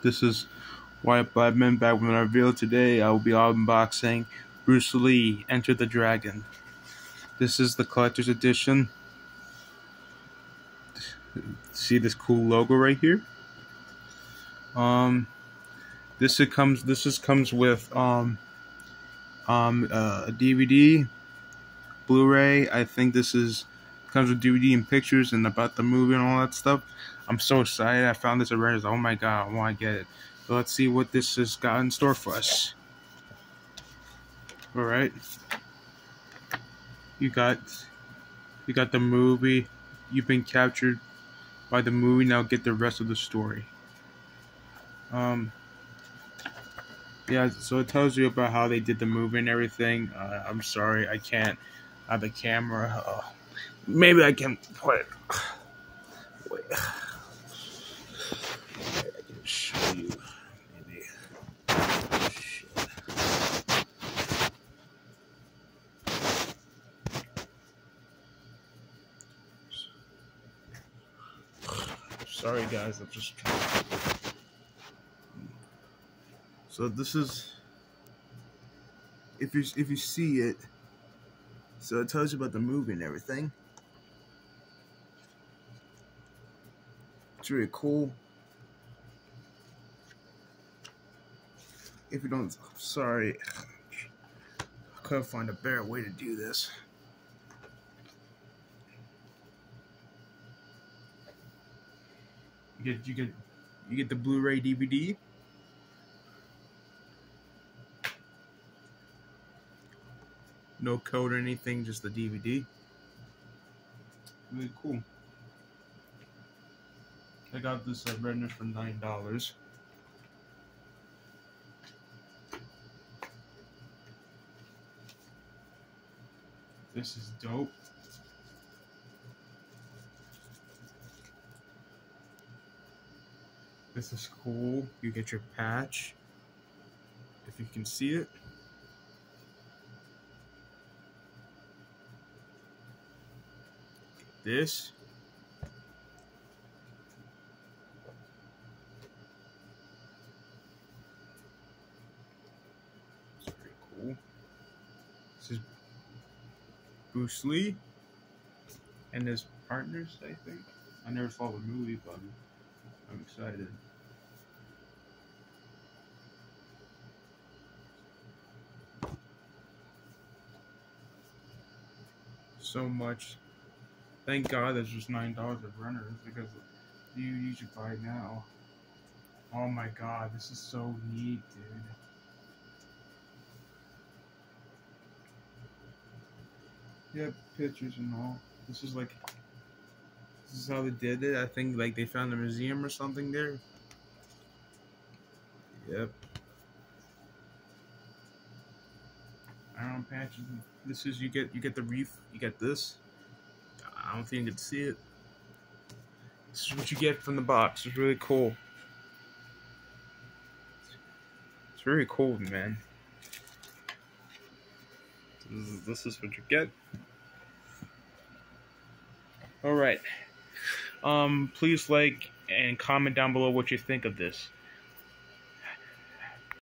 This is Wyatt Blackmen back with our video today. I will be unboxing Bruce Lee Enter the Dragon. This is the collector's edition. See this cool logo right here? Um, this it comes. This is comes with um, um, uh, a DVD, Blu-ray. I think this is comes with DVD and pictures and about the movie and all that stuff. I'm so excited. I found this Reddit. Oh my god, I want to get it. So let's see what this has got in store for us. All right. You got you got the movie. You've been captured by the movie. Now get the rest of the story. Um yeah, so it tells you about how they did the movie and everything. Uh, I'm sorry, I can't have the camera. Uh, maybe I can put it. Wait. I can show you. Maybe. Shit. Sorry, guys. I'm just. So this is. If you if you see it, so it tells you about the movie and everything. It's really cool. If you don't, sorry, I couldn't find a better way to do this. Get you get you get the Blu-ray DVD. No code or anything, just the DVD. Really cool. I got this uh, at Redner for nine dollars. This is dope. This is cool. You get your patch. If you can see it. This. It's pretty cool. This is Bruce Lee and his partners, I think. I never saw the movie, but I'm, I'm excited. So much. Thank God there's just nine dollars of runners because you you should buy now. Oh my God, this is so neat, dude. Yeah, pictures and all. This is like, this is how they did it. I think like they found a museum or something there. Yep. Patches. This is you get you get the reef. You get this. I don't think you can see it. This is what you get from the box. It's really cool. It's very cool, man. This is, this is what you get. All right. Um, please like and comment down below what you think of this.